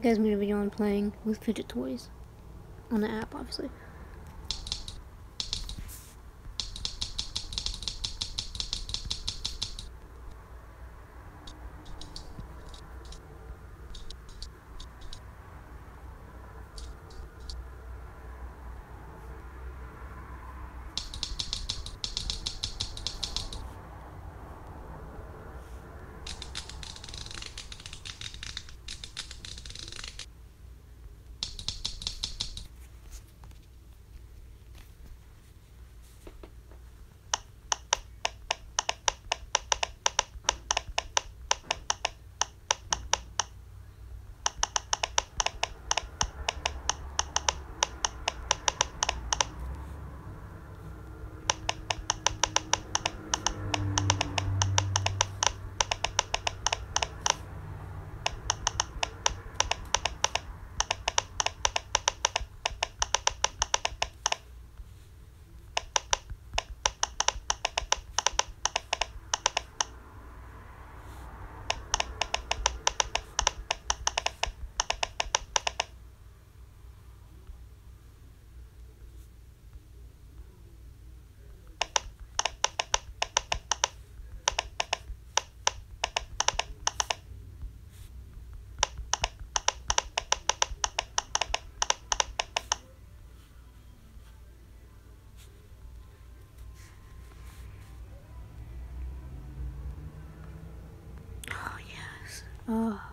guys made a video on playing with fidget toys on the app, obviously. Oh.